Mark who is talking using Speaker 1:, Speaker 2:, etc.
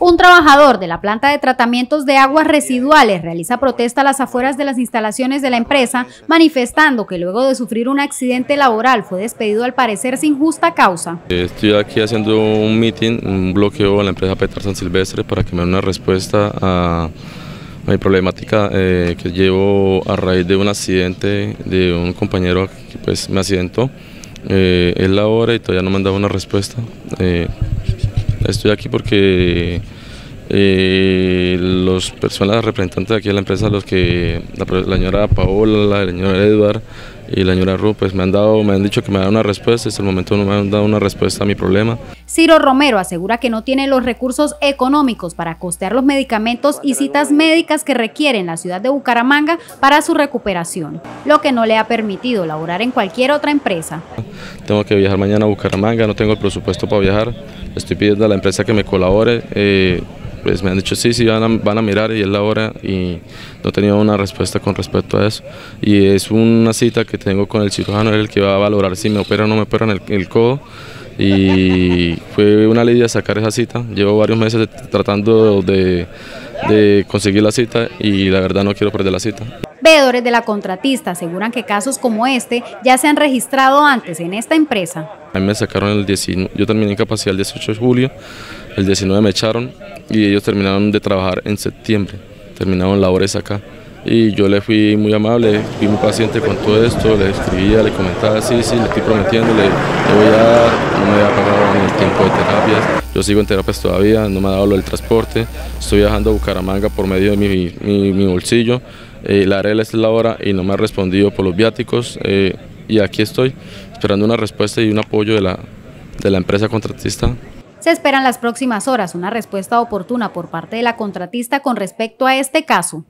Speaker 1: Un trabajador de la planta de tratamientos de aguas residuales realiza protesta a las afueras de las instalaciones de la empresa, manifestando que luego de sufrir un accidente laboral fue despedido al parecer sin justa causa.
Speaker 2: Estoy aquí haciendo un meeting, un bloqueo a la empresa Petar San Silvestre para que me den una respuesta a, mi problemática eh, que llevo a raíz de un accidente de un compañero que pues, me accidentó. Eh, es la hora y todavía no me han dado una respuesta. Eh, Estoy aquí porque eh, los personas representantes aquí de la empresa, los que la, señora Paola, la señora Edward y la señora Ru, pues me han dado, me han dicho que me dan una respuesta, hasta el momento no me han dado una respuesta a mi problema.
Speaker 1: Ciro Romero asegura que no tiene los recursos económicos para costear los medicamentos y citas médicas que requieren la ciudad de Bucaramanga para su recuperación, lo que no le ha permitido laborar en cualquier otra empresa.
Speaker 2: Tengo que viajar mañana a Bucaramanga, no tengo el presupuesto para viajar, estoy pidiendo a la empresa que me colabore. Eh, pues me han dicho sí, sí, van a, van a, mirar y es la hora y no he tenido una respuesta con respecto a eso. Y es una cita que tengo con el cirujano, el que va a valorar si me opera o no me operan el, el codo. Y fue una lidia sacar esa cita. Llevo varios meses tratando de, de conseguir la cita y la verdad no quiero perder la cita.
Speaker 1: Veedores de la contratista aseguran que casos como este ya se han registrado antes en esta empresa.
Speaker 2: A mí me sacaron el 19, yo terminé en capacidad el 18 de julio, el 19 me echaron y ellos terminaron de trabajar en septiembre, terminaron labores acá. Y yo le fui muy amable, fui muy paciente con todo esto, le escribía, le comentaba, sí, sí, le estoy prometiendo, le, voy a no me había pagado ni el tiempo de terapias, yo sigo en terapias todavía, no me ha dado lo del transporte, estoy viajando a Bucaramanga por medio de mi, mi, bolsillo, eh, la arela es la hora y no me ha respondido por los viáticos eh, y aquí estoy esperando una respuesta y un apoyo de la, de la empresa contratista.
Speaker 1: Se esperan las próximas horas una respuesta oportuna por parte de la contratista con respecto a este caso.